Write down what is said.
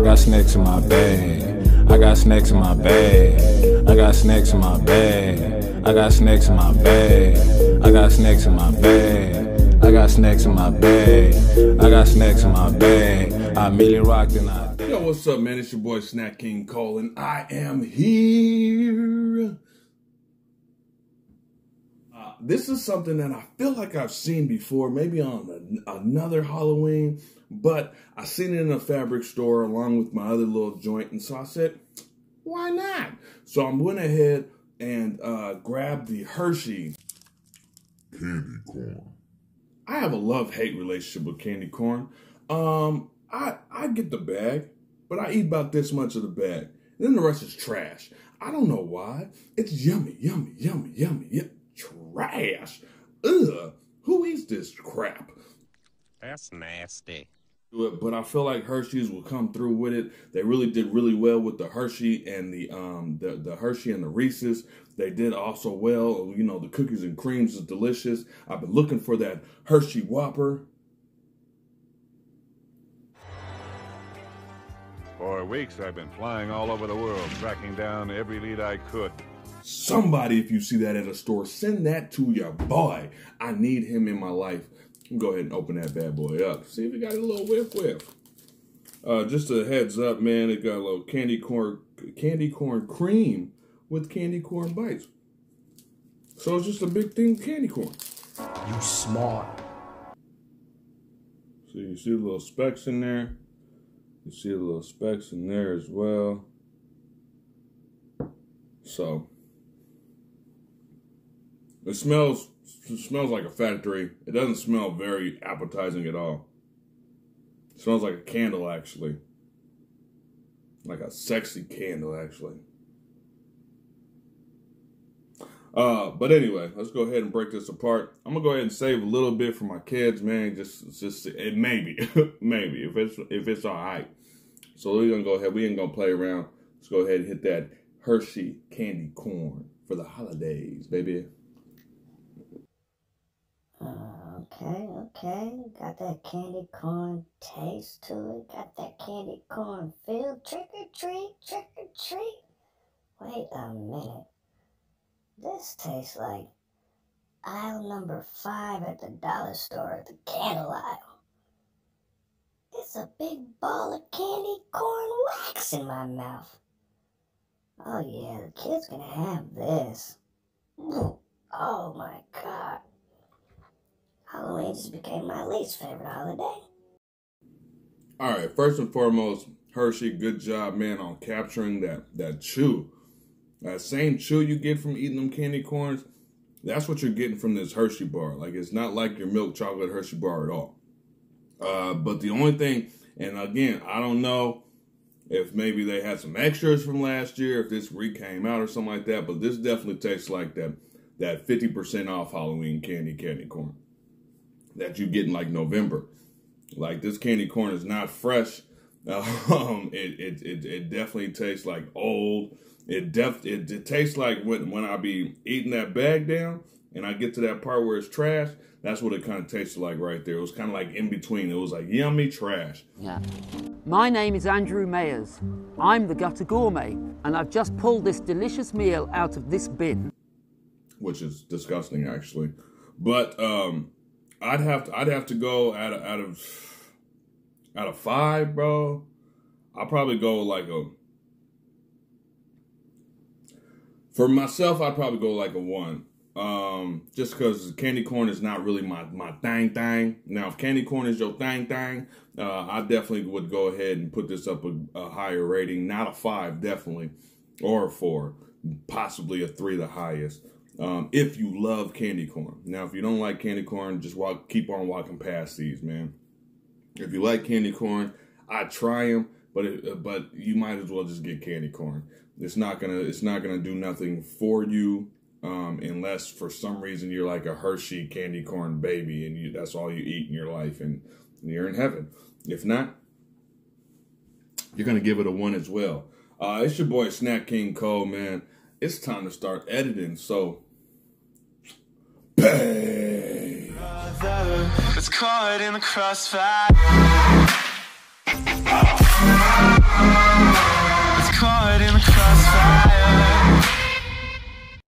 I got snacks in my bag. I got snacks in my bag. I got snacks in my bag. I got snacks in my bag. I got snacks in my bag. I got snacks in my bag. I got snacks in my bag. I immediately rocked and I. Yo, what's up, man? It's your boy Snack King Cole, and I am here. Uh, this is something that I feel like I've seen before, maybe on a, another Halloween, but I seen it in a fabric store along with my other little joint, and so I said, why not? So I went ahead and uh, grabbed the Hershey candy corn. I have a love-hate relationship with candy corn. Um, I I get the bag, but I eat about this much of the bag. And then the rest is trash. I don't know why. It's yummy, yummy, yummy, yummy, yummy. Trash. Ugh. Who eats this crap? That's nasty. But I feel like Hershey's will come through with it. They really did really well with the Hershey and the um the, the Hershey and the Reese's. They did also well. You know, the cookies and creams is delicious. I've been looking for that Hershey Whopper. For weeks, I've been flying all over the world, tracking down every lead I could. Somebody, if you see that at a store, send that to your boy. I need him in my life. Go ahead and open that bad boy up. See if it got a little whiff whiff. Uh, just a heads up, man. It got a little candy corn, candy corn cream with candy corn bites. So it's just a big thing candy corn. You smart. So you see the little specks in there. You see the little specks in there as well. So it smells it smells like a factory. It doesn't smell very appetizing at all. It smells like a candle actually. Like a sexy candle actually. Uh, but anyway, let's go ahead and break this apart. I'm gonna go ahead and save a little bit for my kids, man. Just, just it maybe, maybe if it's if it's all right. So we're gonna go ahead. We ain't gonna play around. Let's go ahead and hit that Hershey candy corn for the holidays, baby. Uh, okay. Got that candy corn taste to it. Got that candy corn feel. Trick or treat, trick or treat. Wait a minute. This tastes like aisle number five at the dollar store at the candle aisle. It's a big ball of candy corn wax in my mouth. Oh yeah, the kid's gonna have this. Oh my. Just became my least favorite holiday. All right, first and foremost, Hershey, good job, man, on capturing that that chew. That same chew you get from eating them candy corns, that's what you're getting from this Hershey bar. Like it's not like your milk chocolate Hershey bar at all. Uh, but the only thing, and again, I don't know if maybe they had some extras from last year, if this re came out or something like that, but this definitely tastes like that that 50% off Halloween candy candy corn that you get in like November. Like this candy corn is not fresh. Um, it, it, it, it definitely tastes like old. It def it, it tastes like when when I be eating that bag down and I get to that part where it's trash. That's what it kind of tasted like right there. It was kind of like in between. It was like yummy trash. Yeah. My name is Andrew Mayers. I'm the Gutter Gourmet, and I've just pulled this delicious meal out of this bin. Which is disgusting, actually. But um, I'd have to I'd have to go out of out of out of five, bro. I'll probably go like a for myself. I'd probably go like a one, um, just because candy corn is not really my my thing thing. Now, if candy corn is your thing thing, uh, I definitely would go ahead and put this up a, a higher rating. Not a five, definitely, or a four, possibly a three, the highest. Um, if you love candy corn. Now, if you don't like candy corn, just walk, keep on walking past these, man. If you like candy corn, I try them, but it, but you might as well just get candy corn. It's not gonna it's not gonna do nothing for you um, unless for some reason you're like a Hershey candy corn baby and you, that's all you eat in your life and you're in heaven. If not, you're gonna give it a one as well. Uh, it's your boy Snack King Cole, man it's time to start editing. So, bang. It's caught in the crossfire. It's caught in the crossfire.